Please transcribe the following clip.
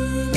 you.